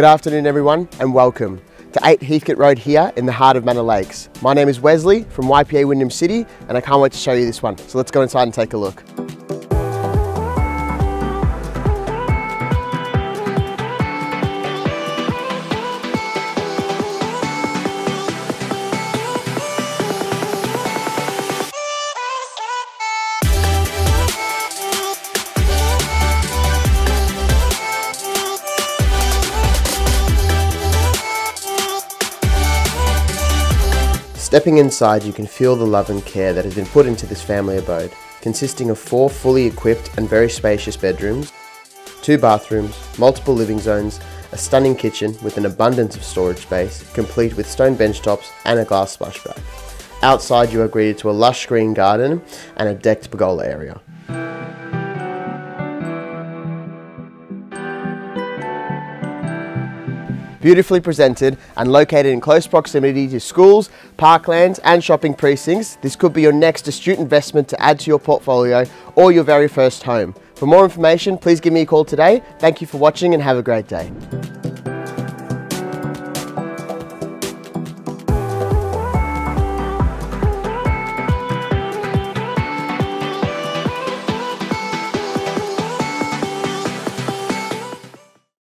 Good afternoon everyone and welcome to 8 Heathcote Road here in the heart of Manor Lakes. My name is Wesley from YPA Wyndham City and I can't wait to show you this one. So let's go inside and take a look. Stepping inside, you can feel the love and care that has been put into this family abode, consisting of four fully equipped and very spacious bedrooms, two bathrooms, multiple living zones, a stunning kitchen with an abundance of storage space, complete with stone bench tops and a glass splashback. Outside, you are greeted to a lush green garden and a decked pergola area. Beautifully presented and located in close proximity to schools, parklands and shopping precincts, this could be your next astute investment to add to your portfolio or your very first home. For more information, please give me a call today. Thank you for watching and have a great day.